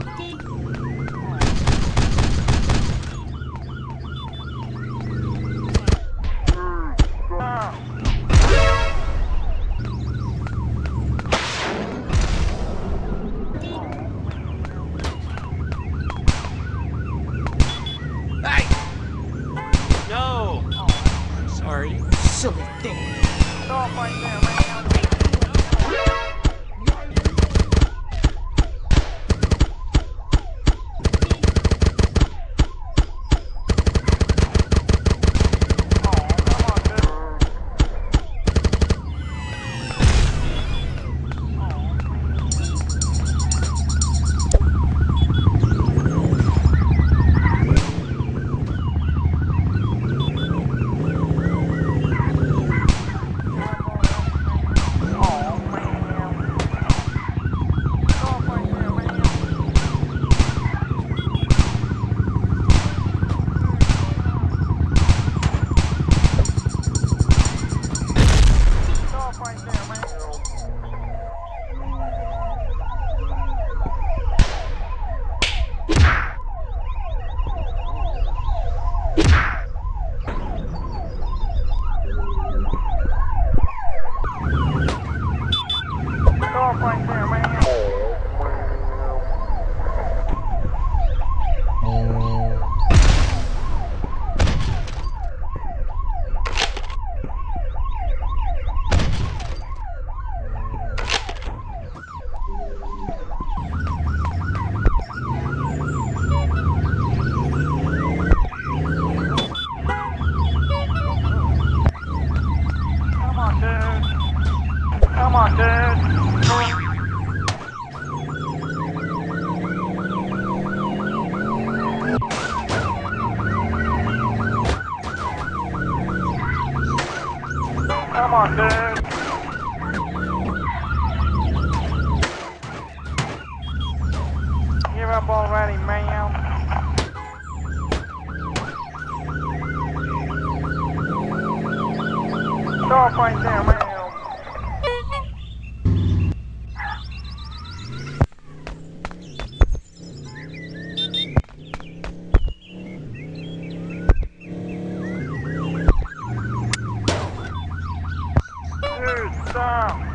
Okay. On, dude. Dude,